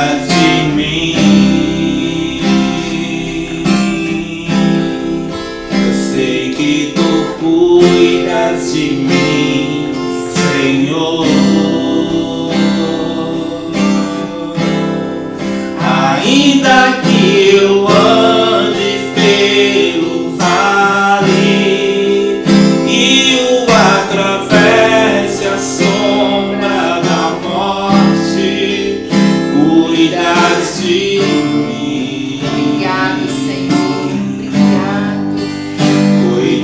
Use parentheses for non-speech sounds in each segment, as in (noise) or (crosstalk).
cuidas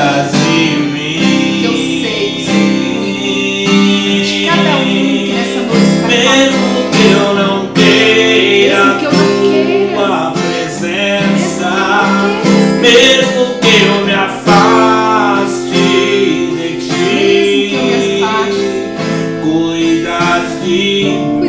cuidas de mim. Eu sei que o Senhor De cada um que nessa noite está Mesmo que eu não queira Mesmo que eu não queira. tua presença, Mesmo que eu me afaste de Mesmo que eu me ti, afaste, cuidas de Cuida de mim,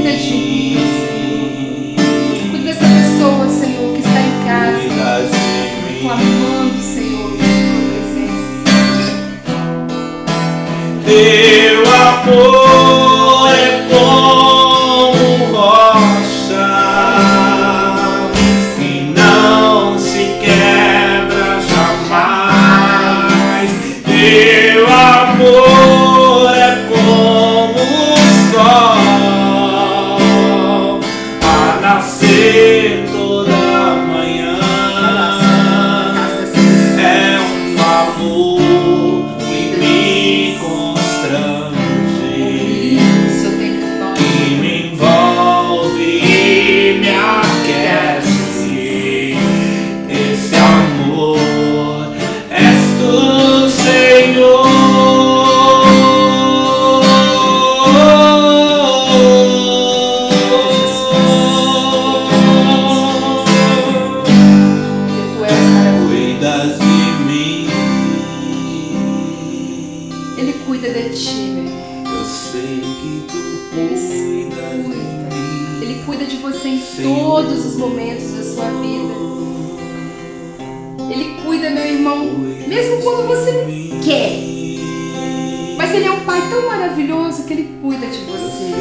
de você em Senhor. todos os momentos da sua vida. Ele cuida, meu irmão, mesmo quando você não quer. Mas ele é um pai tão maravilhoso que ele cuida de você.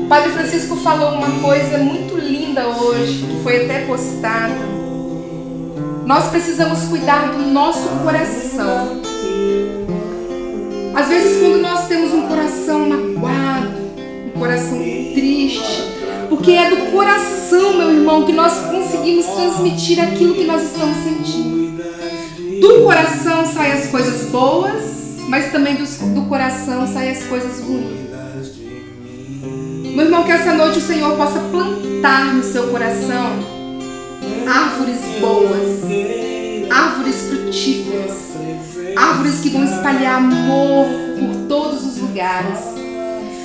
O Padre Francisco falou uma coisa muito linda hoje, que foi até postada. Nós precisamos cuidar do nosso coração. Às vezes, quando nós temos um coração magoado, coração triste, porque é do coração, meu irmão, que nós conseguimos transmitir aquilo que nós estamos sentindo. Do coração saem as coisas boas, mas também dos- do coração saem as coisas ruins. Meu irmão, que essa noite o Senhor possa plantar no seu coração árvores boas, árvores frutíferas, árvores que vão espalhar amor por todos os lugares.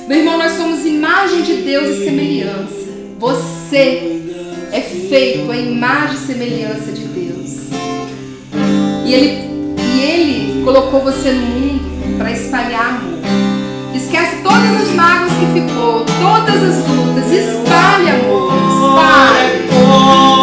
Meu irmão, nós somos imagem de Deus e semelhança. Você é feito a imagem e semelhança de Deus. E Ele, e ele colocou você no mundo para espalhar amor. Esquece todas as mágoas que ficou, todas as lutas. Espalhe amor, espalhe.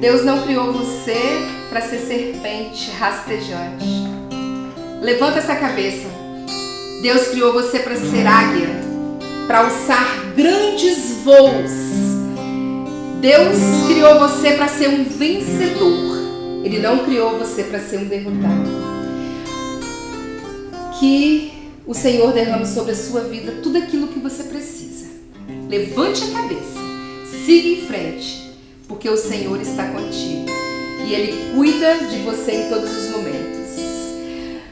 Deus não criou você para ser serpente rastejante. Levanta essa cabeça. Deus criou você para ser águia, para alçar grandes voos. Deus criou você para ser um vencedor. Ele não criou você para ser um derrotado. Que o Senhor derrame sobre a sua vida tudo aquilo que você precisa. Levante a cabeça, siga em frente, porque o Senhor está contigo e Ele cuida de você em todos os momentos.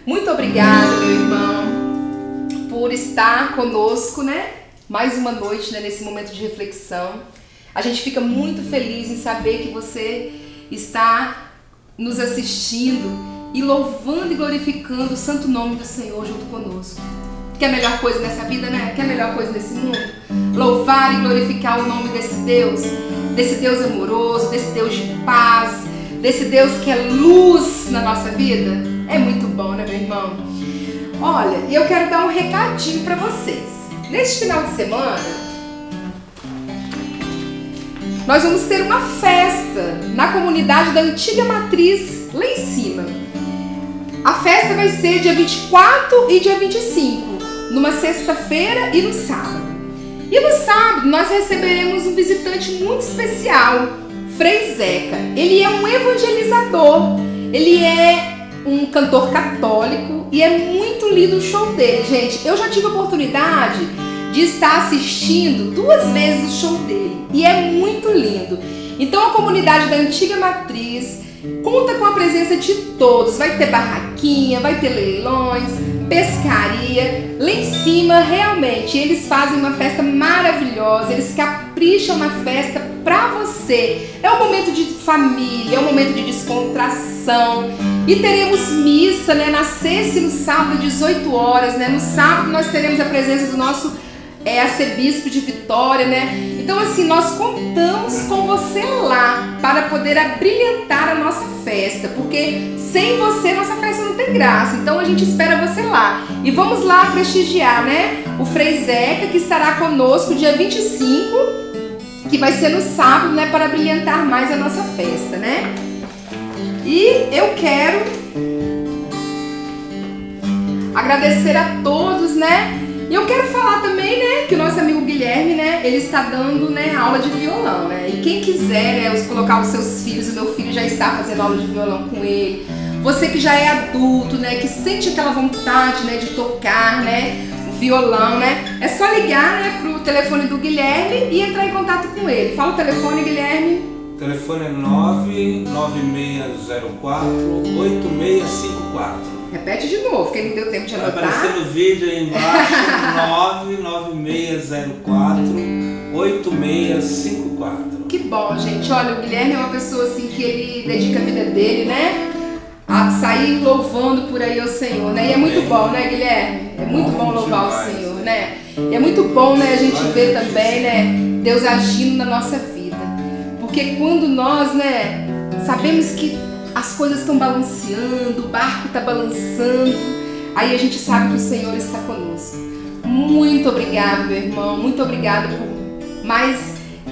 Muito obrigada, meu irmão, por estar conosco, né? Mais uma noite né, nesse momento de reflexão. A gente fica muito feliz em saber que você está nos assistindo e louvando e glorificando o santo nome do Senhor junto conosco. Que é a melhor coisa nessa vida, né? Que é a melhor coisa nesse mundo? Louvar e glorificar o nome desse Deus, desse Deus amoroso, desse Deus de paz, desse Deus que é luz na nossa vida. É muito bom, né, meu irmão? Olha, eu quero dar um recadinho para vocês. Neste final de semana, nós vamos ter uma festa na comunidade da antiga matriz lá em cima. A festa vai ser dia 24 e dia 25, numa sexta-feira e no sábado. E no sábado nós receberemos um visitante muito especial, Frei Zeca. Ele é um evangelizador, ele é um cantor católico e é muito lindo o show dele, gente. Eu já tive a oportunidade de estar assistindo duas vezes o show dele e é muito lindo. Então a comunidade da antiga matriz Conta com a presença de todos. Vai ter barraquinha, vai ter leilões, pescaria. Lá em cima, realmente, eles fazem uma festa maravilhosa. Eles capricham na festa para você. É um momento de família, é um momento de descontração. E teremos missa, né, na sexta e no sábado, 18 horas, né? No sábado nós teremos a presença do nosso é, arcebispo de Vitória, né? Então, assim, nós contamos com você lá para poder abrilhantar a nossa festa, porque sem você nossa festa não tem graça. Então, a gente espera você lá. E vamos lá prestigiar, né? O Frei Zeca, que estará conosco dia 25, que vai ser no sábado, né? Para brilhantar mais a nossa festa, né? E eu quero agradecer a todos, né? E eu quero falar também, né, que o nosso amigo Guilherme, né, ele está dando, né, aula de violão, né? E quem quiser, né, colocar os seus filhos, o meu filho já está fazendo aula de violão com ele. Você que já é adulto, né, que sente aquela vontade, né, de tocar, né, violão, né? É só ligar, né, pro telefone do Guilherme e entrar em contato com ele. Fala o telefone, Guilherme. O telefone é 99604 8654. Repete de novo, quem não deu tempo de Vai anotar. aparecer no vídeo aí embaixo, 99604 8654. Que bom, gente. Olha, o Guilherme é uma pessoa assim que ele dedica a vida dele, né? A sair louvando por aí ao Senhor, né? E é muito bom, né, Guilherme? É muito bom louvar o Senhor, né? E é muito bom, né, a gente ver também, né, Deus agindo na nossa vida. Porque quando nós, né, sabemos que as coisas estão balanceando, o barco está balançando, aí a gente sabe que o Senhor está conosco. Muito obrigado, meu irmão. Muito obrigado por mais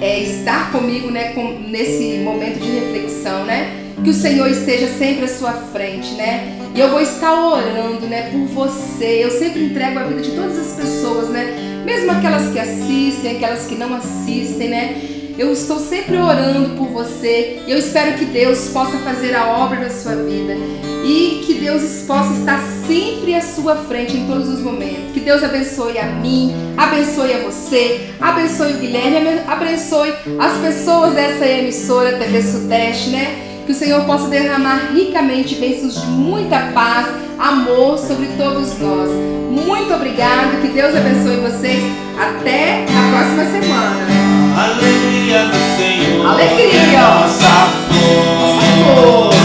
é, estar comigo né, com- nesse momento de reflexão, né? Que o Senhor esteja sempre à sua frente, né? E eu vou estar orando, né, por você. Eu sempre entrego a vida de todas as pessoas, né? Mesmo aquelas que assistem, aquelas que não assistem, né? Eu estou sempre orando por você. E eu espero que Deus possa fazer a obra da sua vida e que Deus possa estar sempre à sua frente em todos os momentos. Que Deus abençoe a mim, abençoe a você, abençoe o Guilherme, aben- abençoe as pessoas dessa emissora TV Sudeste, né? Que o Senhor possa derramar ricamente bênçãos de muita paz, amor sobre todos nós. Muito obrigada, que Deus abençoe vocês. Até a próxima semana. Alegria do Senhor. Alegria. É nossa força. A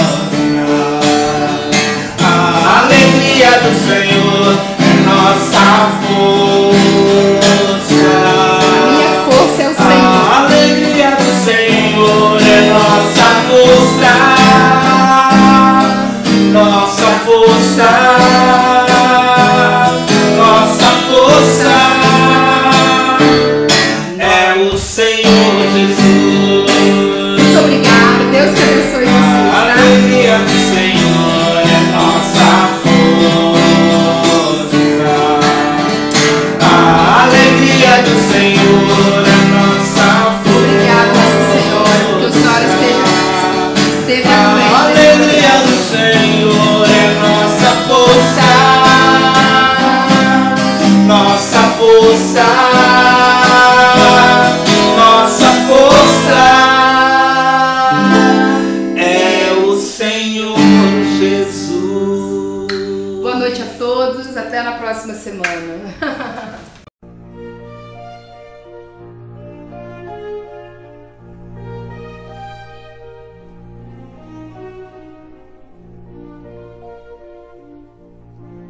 Senhor Jesus. Boa noite a todos, até na próxima semana. (laughs)